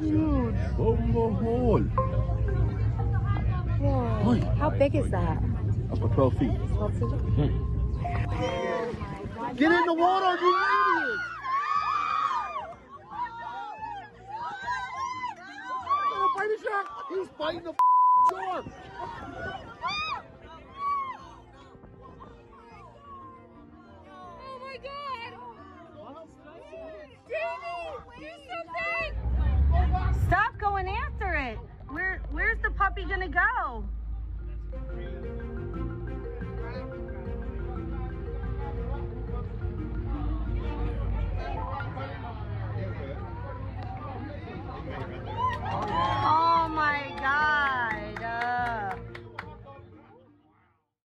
Huge. Bombahol. Whoa. Oi. How big is that? To 12 feet. Twelve feet? Get in the water, you idiot! Oh, bite the shark! He's biting the shark! Oh my god! Puppy gonna go?